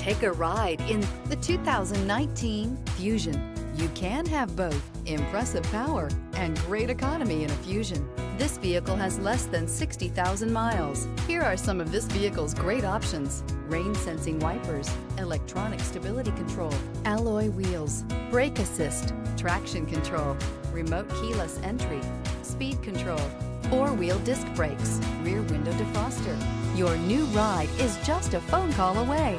Take a ride in the 2019 Fusion. You can have both impressive power and great economy in a Fusion. This vehicle has less than 60,000 miles. Here are some of this vehicle's great options. Rain sensing wipers, electronic stability control, alloy wheels, brake assist, traction control, remote keyless entry, speed control, four-wheel disc brakes, rear window defroster. Your new ride is just a phone call away.